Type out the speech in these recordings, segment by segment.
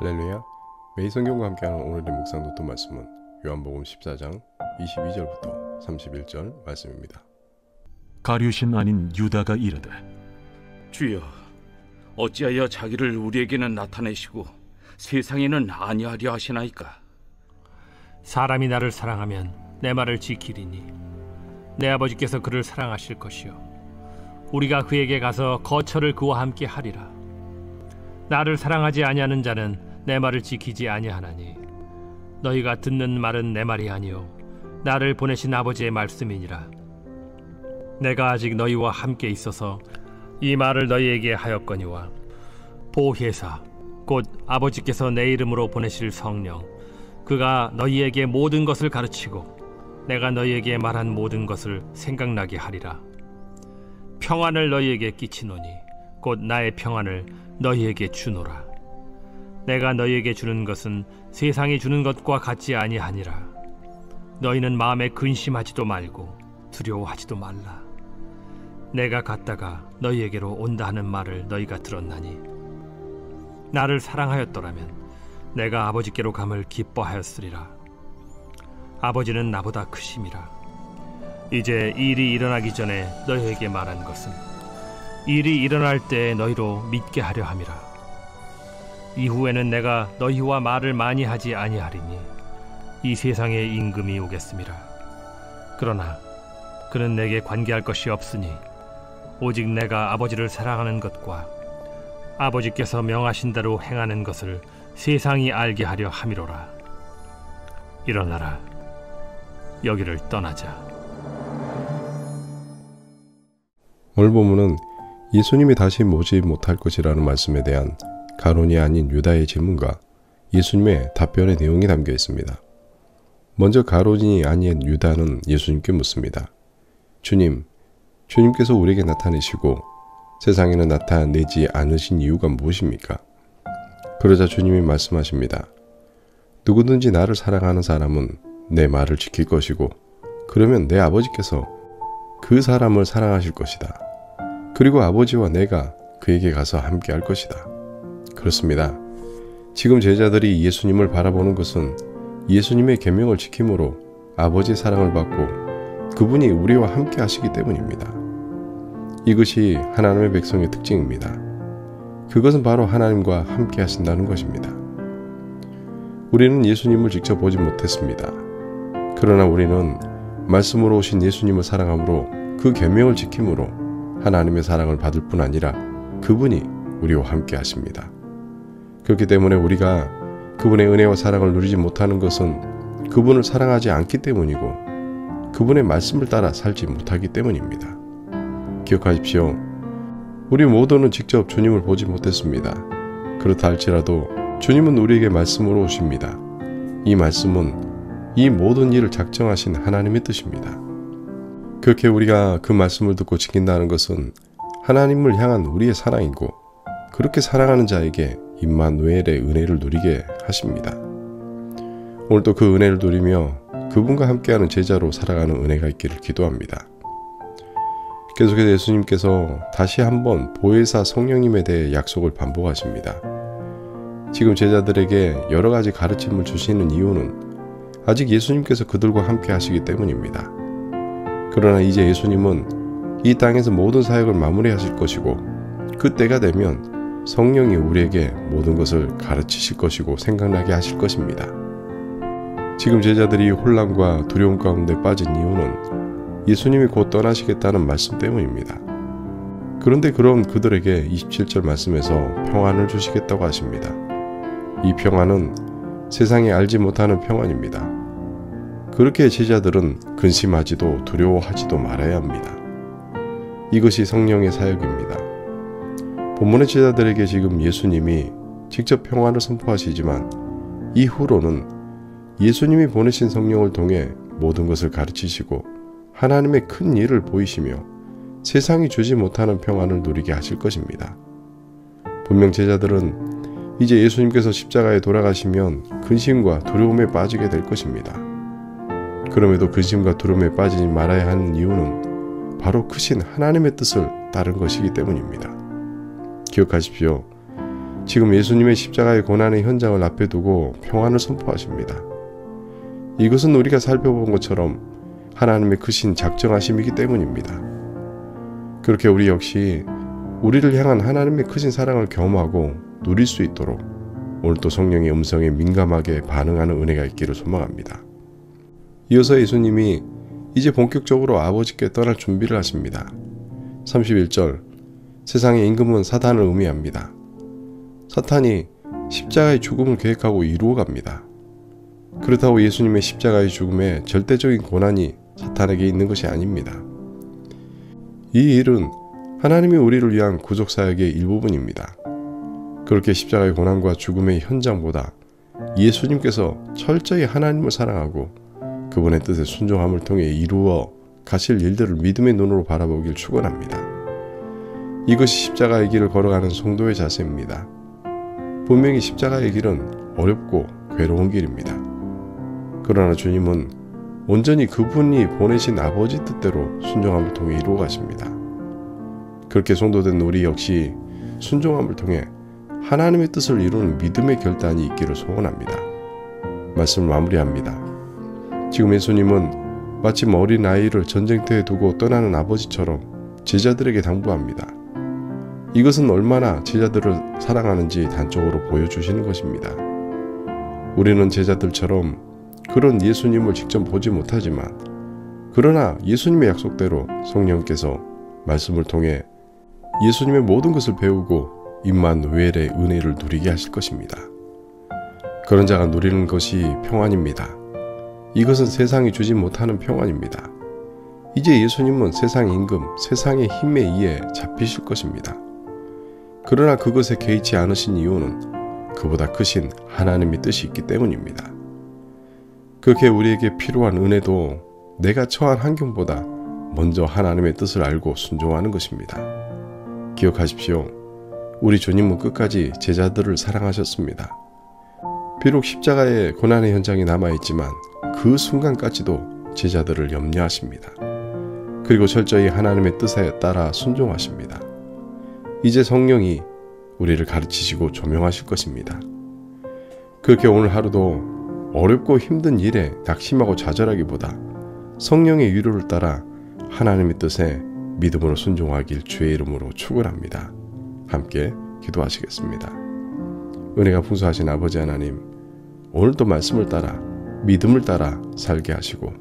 할렐루야. 매일 성경과 함께하는 오늘의 묵상 노트 말씀은 요한복음 14장 22절부터 31절 말씀입니다. 가룟신 아닌 유다가 이르되 주여, 어찌하여 자기를 우리에게는 나타내시고 세상에는 아니하려 하시나이까? 사람이 나를 사랑하면 내 말을 지키리니 내 아버지께서 그를 사랑하실 것이요 우리가 그에게 가서 거처를 그와 함께 하리라 나를 사랑하지 아니하는 자는 내 말을 지키지 아니하나니 너희가 듣는 말은 내 말이 아니요 나를 보내신 아버지의 말씀이니라. 내가 아직 너희와 함께 있어서 이 말을 너희에게 하였거니와 보혜사 곧 아버지께서 내 이름으로 보내실 성령 그가 너희에게 모든 것을 가르치고 내가 너희에게 말한 모든 것을 생각나게 하리라. 평안을 너희에게 끼치노니 곧 나의 평안을 너희에게 주노라 내가 너희에게 주는 것은 세상이 주는 것과 같지 아니하니라. 너희는 마음에 근심하지도 말고 두려워하지도 말라. 내가 갔다가 너희에게로 온다 하는 말을 너희가 들었나니 나를 사랑하였더라면 내가 아버지께로 감을 기뻐하였으리라. 아버지는 나보다 크심이라. 이제 일이 일어나기 전에 너희에게 말한 것은 일이 일어날 때 너희로 믿게 하려 함이라 이후에는 내가 너희와 말을 많이 하지 아니하리니 이 세상에 임금이 오겠음이라 그러나 그는 내게 관계할 것이 없으니 오직 내가 아버지를 사랑하는 것과 아버지께서 명하신 대로 행하는 것을 세상이 알게 하려 함이로라. 일어나라. 여기를 떠나자. 오늘 본문은 예수님이 다시 모지 못할 것이라는 말씀에 대한 가론이 아닌 유다의 질문과 예수님의 답변의 내용이 담겨 있습니다. 먼저 가론이 아닌 유다는 예수님께 묻습니다. 주님, 주님께서 우리에게 나타내시고 세상에는 나타내지 않으신 이유가 무엇입니까? 그러자 주님이 말씀하십니다. 누구든지 나를 사랑하는 사람은 내 말을 지킬 것이고, 그러면 내 아버지께서 그 사람을 사랑하실 것이다. 그리고 아버지와 내가 그에게 가서 함께 할 것이다. 그렇습니다. 지금 제자들이 예수님을 바라보는 것은 예수님의 계명을 지킴으로 아버지의 사랑을 받고 그분이 우리와 함께 하시기 때문입니다. 이것이 하나님의 백성의 특징입니다. 그것은 바로 하나님과 함께 하신다는 것입니다. 우리는 예수님을 직접 보지 못했습니다. 그러나 우리는 말씀으로 오신 예수님을 사랑함으로 그 계명을 지킴으로 하나님의 사랑을 받을 뿐 아니라 그분이 우리와 함께 하십니다. 그렇기 때문에 우리가 그분의 은혜와 사랑을 누리지 못하는 것은 그분을 사랑하지 않기 때문이고 그분의 말씀을 따라 살지 못하기 때문입니다. 기억하십시오. 우리 모두는 직접 주님을 보지 못했습니다. 그렇다 할지라도 주님은 우리에게 말씀으로 오십니다. 이 말씀은 이 모든 일을 작정하신 하나님의 뜻입니다. 그렇게 우리가 그 말씀을 듣고 지킨다는 것은 하나님을 향한 우리의 사랑이고 그렇게 사랑하는 자에게 임마누엘의 은혜를 누리게 하십니다. 오늘도 그 은혜를 누리며 그분과 함께하는 제자로 살아가는 은혜가 있기를 기도합니다. 계속해서 예수님께서 다시 한번 보혜사 성령님에 대해 약속을 반복하십니다. 지금 제자들에게 여러 가지 가르침을 주시는 이유는 아직 예수님께서 그들과 함께 하시기 때문입니다. 그러나 이제 예수님은 이 땅에서 모든 사역을 마무리하실 것이고 그때가 되면 성령이 우리에게 모든 것을 가르치실 것이고 생각나게 하실 것입니다. 지금 제자들이 혼란과 두려움 가운데 빠진 이유는 예수님이 곧 떠나시겠다는 말씀 때문입니다. 그런데 그런 그들에게 27절 말씀에서 평안을 주시겠다고 하십니다. 이 평안은 세상에 알지 못하는 평안입니다. 그렇게 제자들은 근심하지도 두려워하지도 말아야 합니다. 이것이 성령의 사역입니다. 본문의 제자들에게 지금 예수님이 직접 평안을 선포하시지만 이후로는 예수님이 보내신 성령을 통해 모든 것을 가르치시고 하나님의 큰 일을 보이시며 세상이 주지 못하는 평안을 누리게 하실 것입니다. 분명 제자들은 이제 예수님께서 십자가에 돌아가시면 근심과 두려움에 빠지게 될 것입니다. 그럼에도 근심과 두려움에 빠지지 말아야 하는 이유는 바로 크신 하나님의 뜻을 따른 것이기 때문입니다. 기억하십시오. 지금 예수님의 십자가의 고난의 현장을 앞에 두고 평안을 선포하십니다. 이것은 우리가 살펴본 것처럼 하나님의 크신 작정하심이기 때문입니다. 그렇게 우리 역시 우리를 향한 하나님의 크신 사랑을 경험하고 누릴 수 있도록 오늘도 성령의 음성에 민감하게 반응하는 은혜가 있기를 소망합니다. 이어서 예수님이 이제 본격적으로 아버지께 떠날 준비를 하십니다. 31절 세상의 임금은 사탄을 의미합니다. 사탄이 십자가의 죽음을 계획하고 이루어 갑니다. 그렇다고 예수님의 십자가의 죽음에 절대적인 고난이 사탄에게 있는 것이 아닙니다. 이 일은 하나님이 우리를 위한 구속 사역의 일부분입니다. 그렇게 십자가의 고난과 죽음의 현장보다 예수님께서 철저히 하나님을 사랑하고 그분의 뜻에 순종함을 통해 이루어 가실 일들을 믿음의 눈으로 바라보길 축원합니다. 이것이 십자가의 길을 걸어가는 성도의 자세입니다. 분명히 십자가의 길은 어렵고 괴로운 길입니다. 그러나 주님은 온전히 그분이 보내신 아버지 뜻대로 순종함을 통해 이루어 가십니다. 그렇게 성도된 우리 역시 순종함을 통해 하나님의 뜻을 이루는 믿음의 결단이 있기를 소원합니다. 말씀을 마무리합니다. 지금 예수님은 마치 어린 아이를 전쟁터에 두고 떠나는 아버지처럼 제자들에게 당부합니다. 이것은 얼마나 제자들을 사랑하는지 단적으로 보여주시는 것입니다. 우리는 제자들처럼 그런 예수님을 직접 보지 못하지만 그러나 예수님의 약속대로 성령께서 말씀을 통해 예수님의 모든 것을 배우고 임만웰의 은혜를 누리게 하실 것입니다. 그런 자가 누리는 것이 평안입니다. 이것은 세상이 주지 못하는 평안입니다. 이제 예수님은 세상의 임금, 세상의 힘에 의해 잡히실 것입니다. 그러나 그것에 개의치 않으신 이유는 그보다 크신 하나님의 뜻이 있기 때문입니다. 그렇게 우리에게 필요한 은혜도 내가 처한 환경보다 먼저 하나님의 뜻을 알고 순종하는 것입니다. 기억하십시오. 우리 주님은 끝까지 제자들을 사랑하셨습니다. 비록 십자가의 고난의 현장이 남아있지만 그 순간까지도 제자들을 염려하십니다. 그리고 철저히 하나님의 뜻에 따라 순종하십니다. 이제 성령이 우리를 가르치시고 조명하실 것입니다. 그렇게 오늘 하루도 어렵고 힘든 일에 낙심하고 좌절하기보다 성령의 위로를 따라 하나님의 뜻에 믿음으로 순종하길 주의 이름으로 축원합니다. 함께 기도하시겠습니다. 은혜가 풍성하신 아버지 하나님, 오늘도 말씀을 따라 믿음을 따라 살게 하시고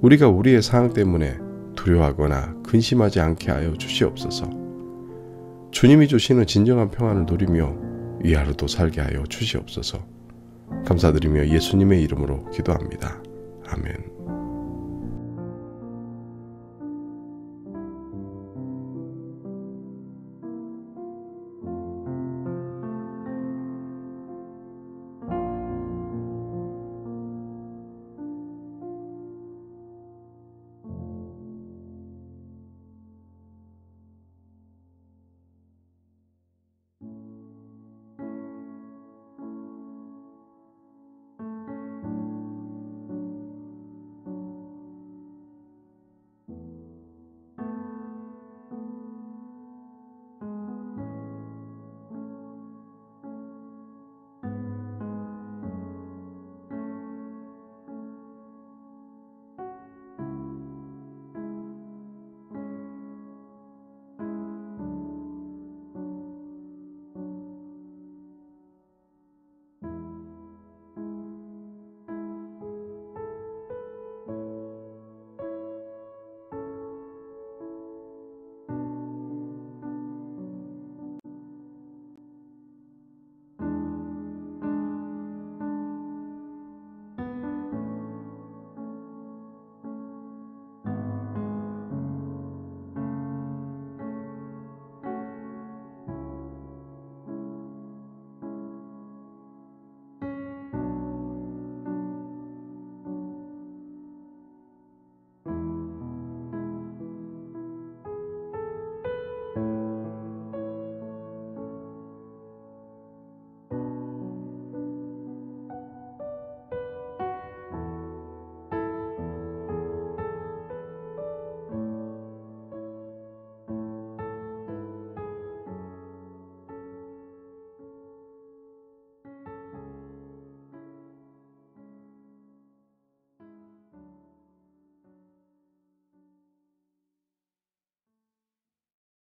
우리가 우리의 상황 때문에 두려워하거나 근심하지 않게 하여 주시옵소서. 주님이 주시는 진정한 평안을 누리며 이 하루도 살게 하여 주시옵소서. 감사드리며 예수님의 이름으로 기도합니다. 아멘.